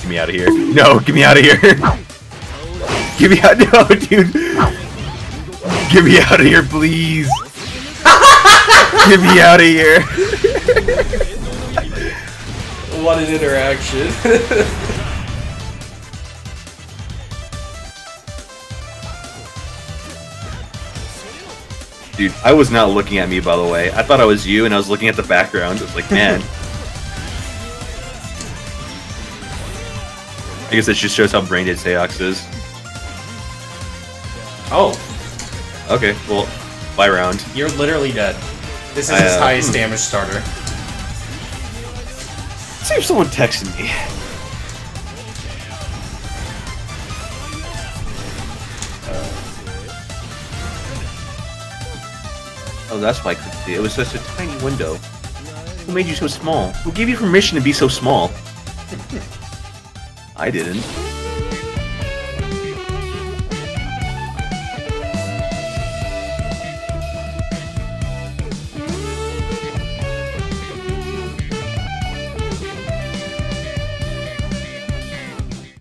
get me out of here. No, get me out of here. get me out, no, dude. Get me out of here, please. get me out of here. What an interaction. Dude, I was not looking at me, by the way. I thought I was you, and I was looking at the background. It's like, man. I guess that just shows how brain dead Seox is. oh, Okay, well, bye round. you're literally dead. This is I, his uh, highest hmm. damage starter. see if someone texted me. Oh, that's why I couldn't see. It was such a tiny window. Who made you so small? Who gave you permission to be so small? I didn't.